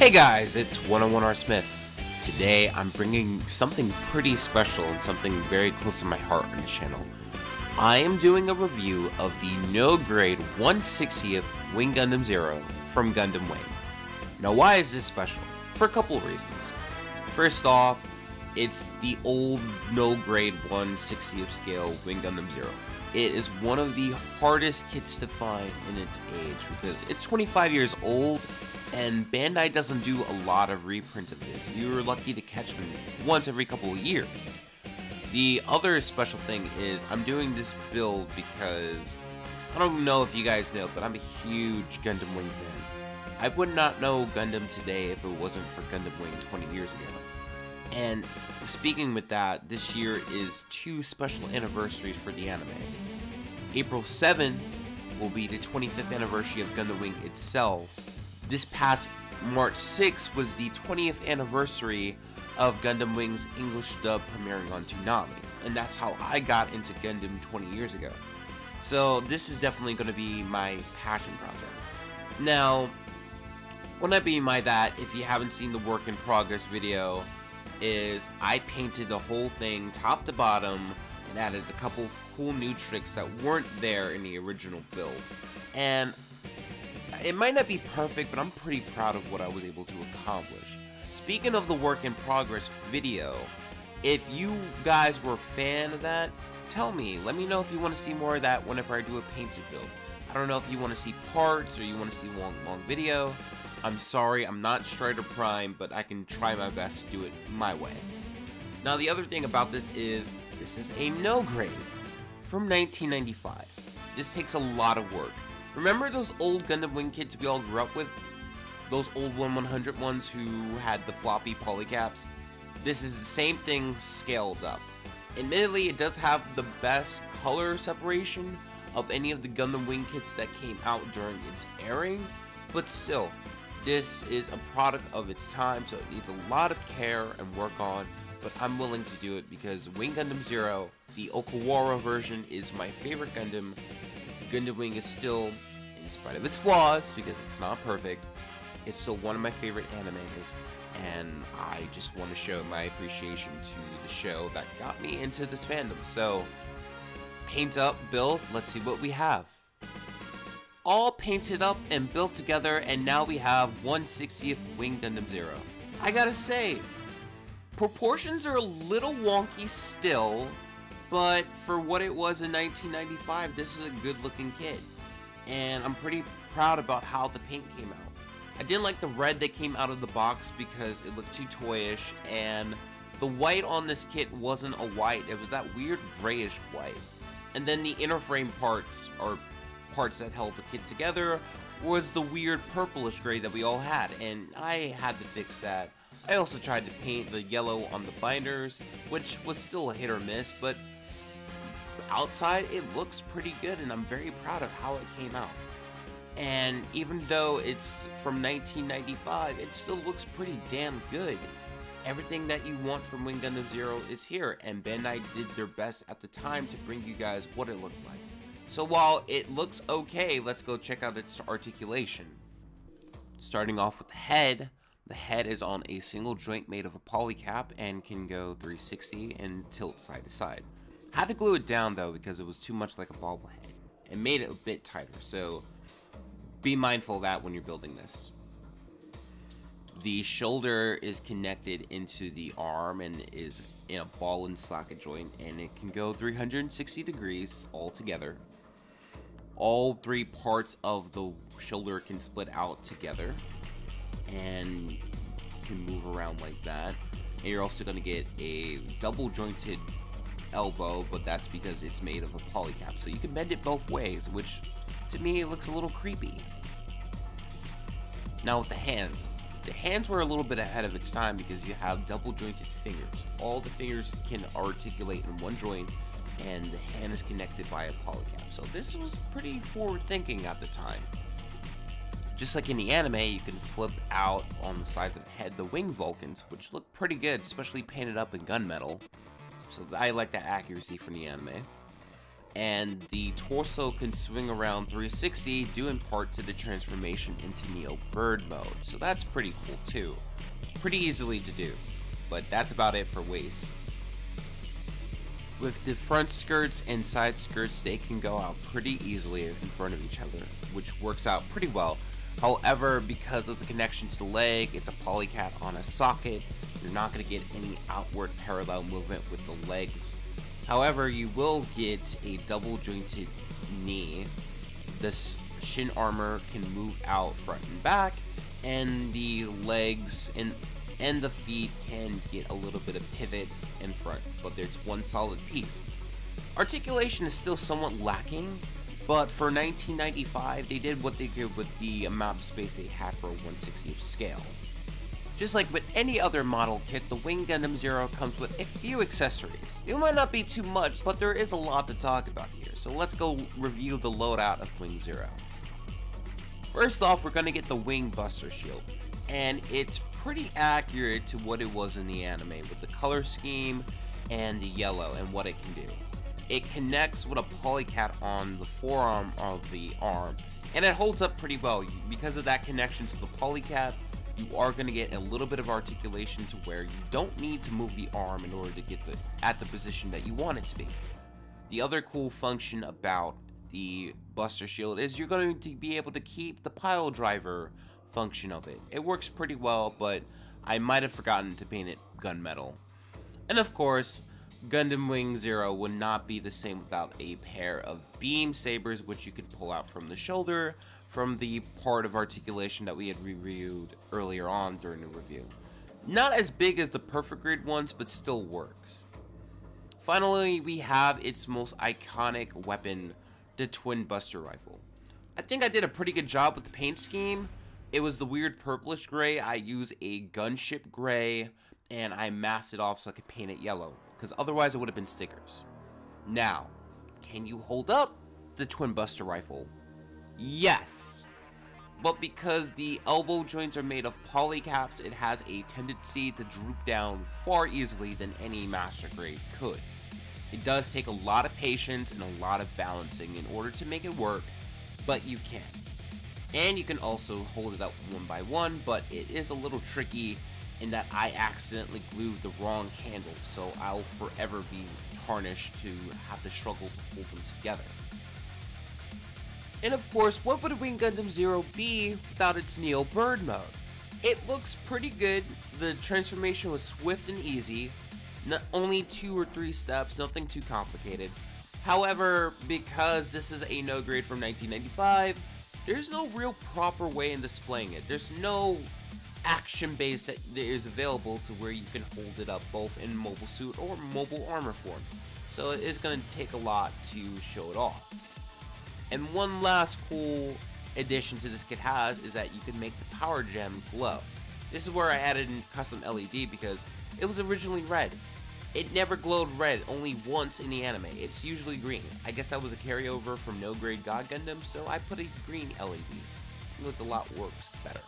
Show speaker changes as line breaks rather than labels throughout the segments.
Hey guys, it's 101R Smith. Today I'm bringing something pretty special and something very close to my heart on the channel. I am doing a review of the no grade 160th Wing Gundam Zero from Gundam Wing. Now why is this special? For a couple of reasons. First off, it's the old no grade 160th scale Wing Gundam Zero. It is one of the hardest kits to find in its age because it's 25 years old and Bandai doesn't do a lot of reprints of this. You're lucky to catch them once every couple of years. The other special thing is I'm doing this build because I don't know if you guys know, but I'm a huge Gundam Wing fan. I would not know Gundam today if it wasn't for Gundam Wing 20 years ago. And speaking with that, this year is two special anniversaries for the anime. April 7 will be the 25th anniversary of Gundam Wing itself. This past March 6 was the 20th anniversary of Gundam Wing's English dub premiering on Toonami, and that's how I got into Gundam 20 years ago. So this is definitely going to be my passion project. Now, what I mean by that, if you haven't seen the work in progress video, is I painted the whole thing top to bottom and added a couple cool new tricks that weren't there in the original build. And it might not be perfect, but I'm pretty proud of what I was able to accomplish. Speaking of the work in progress video, if you guys were a fan of that, tell me. Let me know if you want to see more of that whenever I do a painted build. I don't know if you want to see parts or you want to see long, long video. I'm sorry, I'm not Strider Prime, but I can try my best to do it my way. Now, the other thing about this is, this is a no grade from 1995. This takes a lot of work. Remember those old Gundam Wing kits we all grew up with? Those old 1-100 ones who had the floppy polycaps? This is the same thing scaled up. Admittedly, it does have the best color separation of any of the Gundam Wing kits that came out during its airing, but still, this is a product of its time, so it needs a lot of care and work on, but I'm willing to do it because Wing Gundam Zero, the Okawara version, is my favorite Gundam. Gundam Wing is still, in spite of its flaws, because it's not perfect, it's still one of my favorite animes, and I just want to show my appreciation to the show that got me into this fandom. So, paint up, build, let's see what we have all painted up and built together, and now we have 160th Wing Gundam Zero. I gotta say, proportions are a little wonky still, but for what it was in 1995, this is a good looking kit. And I'm pretty proud about how the paint came out. I didn't like the red that came out of the box because it looked too toyish, and the white on this kit wasn't a white, it was that weird grayish white. And then the inner frame parts or parts that held the kit together was the weird purplish gray that we all had, and I had to fix that. I also tried to paint the yellow on the binders, which was still a hit or miss, but outside it looks pretty good, and I'm very proud of how it came out. And even though it's from 1995, it still looks pretty damn good. Everything that you want from Wing Gundam Zero is here, and Bandai did their best at the time to bring you guys what it looked like. So while it looks okay, let's go check out its articulation. Starting off with the head, the head is on a single joint made of a polycap and can go 360 and tilt side to side. Had to glue it down though because it was too much like a bobblehead. It made it a bit tighter, so be mindful of that when you're building this. The shoulder is connected into the arm and is in a ball and socket joint and it can go 360 degrees all together all three parts of the shoulder can split out together and can move around like that. And you're also going to get a double jointed elbow, but that's because it's made of a polycap. So you can bend it both ways, which to me looks a little creepy. Now with the hands. The hands were a little bit ahead of its time because you have double jointed fingers. All the fingers can articulate in one joint and the hand is connected by a polycap. So this was pretty forward thinking at the time. Just like in the anime, you can flip out on the sides of the head the wing Vulcans, which look pretty good, especially painted up in gunmetal. So I like that accuracy from the anime. and the torso can swing around 360 due in part to the transformation into Neo Bird mode, so that's pretty cool too. Pretty easily to do, but that's about it for waist. With the front skirts and side skirts, they can go out pretty easily in front of each other, which works out pretty well. However, because of the connection to the leg, it's a polycap on a socket, you're not going to get any outward parallel movement with the legs However, you will get a double jointed knee. This shin armor can move out front and back, and the legs and and the feet can get a little bit of pivot in front, but there's one solid piece. Articulation is still somewhat lacking, but for 1995, they did what they could with the amount of space they had for a 160th scale. Just like with any other model kit, the Wing Gundam Zero comes with a few accessories. It might not be too much, but there is a lot to talk about here, so let's go review the loadout of Wing Zero. First off, we're to get the Wing Buster Shield, and it's pretty accurate to what it was in the anime with the color scheme and the yellow and what it can do. It connects with a polycap on the forearm of the arm, and it holds up pretty well because of that connection to the polycap you are going to get a little bit of articulation to where you don't need to move the arm in order to get the at the position that you want it to be. The other cool function about the Buster Shield is you're going to be able to keep the pile driver function of it. It works pretty well, but I might have forgotten to paint it gunmetal. And of course, Gundam Wing Zero would not be the same without a pair of beam sabers which you can pull out from the shoulder from the part of articulation that we had reviewed earlier on during the review. Not as big as the Perfect Grade ones, but still works. Finally, we have its most iconic weapon, the Twin Buster Rifle. I think I did a pretty good job with the paint scheme. It was the weird purplish gray. I use a gunship gray, and I masked it off so I could paint it yellow, because otherwise it would have been stickers. Now, can you hold up the Twin Buster Rifle Yes. But because the elbow joints are made of polycaps, it has a tendency to droop down far easily than any master grade could. It does take a lot of patience and a lot of balancing in order to make it work, but you can. And you can also hold it up one by one, but it is a little tricky in that I accidentally glued the wrong handle, so I'll forever be tarnished to have to struggle to hold them together. And of course, what would Wing Gundam Zero be without its Neo Bird mode? It looks pretty good, the transformation was swift and easy, not only two or three steps, nothing too complicated. However, because this is a no grade from 1995, there's no real proper way in displaying it. There's no action base that is available to where you can hold it up both in mobile suit or mobile armor form. So it is going to take a lot to show it off. And one last cool addition to this kit has is that you can make the power gem glow. This is where I added in custom LED because it was originally red. It never glowed red, only once in the anime. It's usually green. I guess that was a carryover from No Grade God Gundam, so I put a green LED. It looks a lot works better.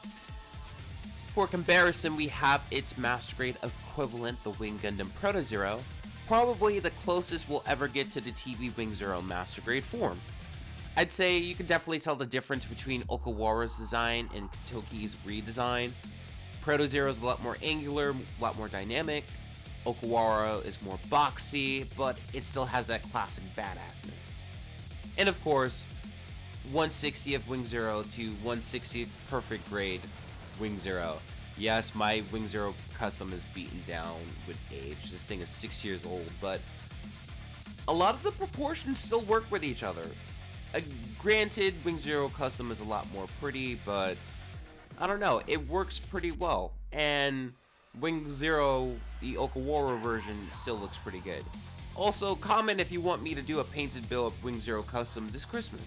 For comparison, we have its Master Grade equivalent, the Wing Gundam Proto Zero, probably the closest we'll ever get to the TV Wing Zero Master Grade form. I'd say you can definitely tell the difference between Okawara's design and Toki's redesign. Proto Zero is a lot more angular, a lot more dynamic. Okawara is more boxy, but it still has that classic badassness. And of course, 160 of Wing Zero to 160 perfect grade Wing Zero. Yes, my Wing Zero custom is beaten down with age. This thing is six years old, but a lot of the proportions still work with each other. Uh, granted, Wing Zero Custom is a lot more pretty, but I don't know. It works pretty well. And Wing Zero, the Okawara version, still looks pretty good. Also, comment if you want me to do a painted bill of Wing Zero Custom this Christmas.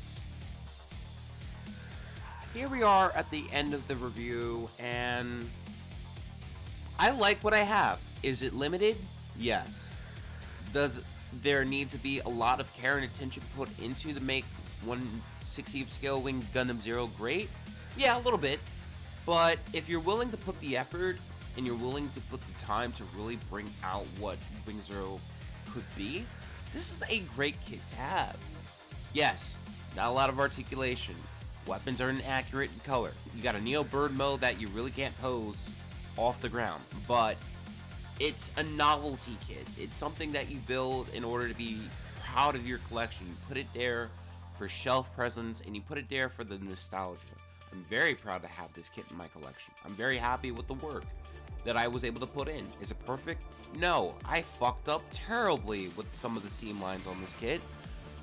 Here we are at the end of the review, and I like what I have. Is it limited? Yes. Does there need to be a lot of care and attention put into the make 160th scale Wing Gundam Zero great? Yeah, a little bit. But if you're willing to put the effort and you're willing to put the time to really bring out what Wing Zero could be, this is a great kit to have. Yes, not a lot of articulation. Weapons are inaccurate in color. You got a Neo Bird mode that you really can't pose off the ground, but it's a novelty kit. It's something that you build in order to be proud of your collection. You put it there for shelf presence and you put it there for the nostalgia. I'm very proud to have this kit in my collection. I'm very happy with the work that I was able to put in. Is it perfect? No, I fucked up terribly with some of the seam lines on this kit.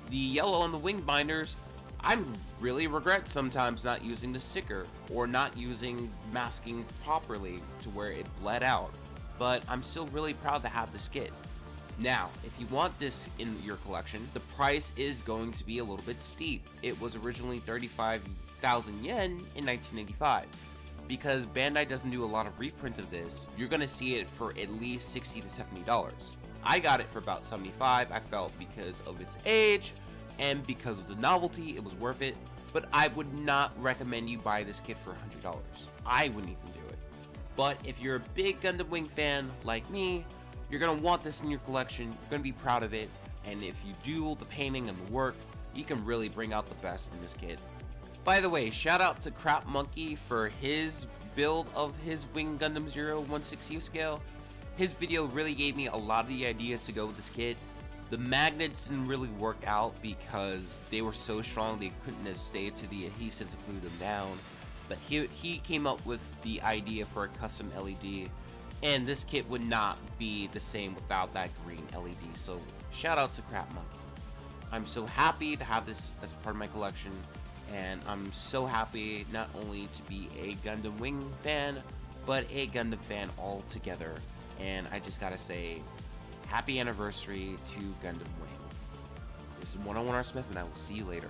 The yellow on the wing binders, I really regret sometimes not using the sticker or not using masking properly to where it bled out, but I'm still really proud to have this kit. Now, if you want this in your collection, the price is going to be a little bit steep. It was originally 35,000 yen in 1985 because Bandai doesn't do a lot of reprints of this, you're gonna see it for at least 60 to 70 dollars. I got it for about 75. I felt because of its age and because of the novelty, it was worth it. But I would not recommend you buy this kit for $100. I wouldn't even do it. But if you're a big Gundam Wing fan like me, you're gonna want this in your collection. You're gonna be proud of it. And if you do the painting and the work, you can really bring out the best in this kit. By the way, shout out to Crap Monkey for his build of his Wing Gundam Zero 160 scale. His video really gave me a lot of the ideas to go with this kit. The magnets didn't really work out because they were so strong they couldn't have stayed to the adhesive to glue them down. But he, he came up with the idea for a custom LED and this kit would not be the same without that green LED. So shout out to Crap Monkey. I'm so happy to have this as part of my collection and I'm so happy not only to be a Gundam Wing fan, but a Gundam fan altogether. And I just gotta say, happy anniversary to Gundam Wing. This is 101 R Smith, and I will see you later.